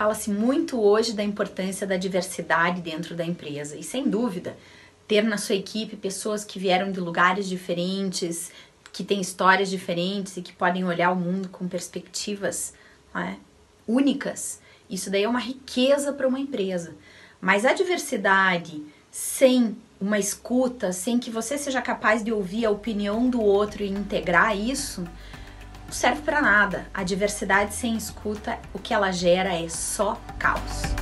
Fala-se muito hoje da importância da diversidade dentro da empresa e sem dúvida ter na sua equipe pessoas que vieram de lugares diferentes, que têm histórias diferentes e que podem olhar o mundo com perspectivas é, únicas. Isso daí é uma riqueza para uma empresa. Mas a diversidade sem uma escuta, sem que você seja capaz de ouvir a opinião do outro e integrar isso, serve para nada. A diversidade sem escuta, o que ela gera é só caos.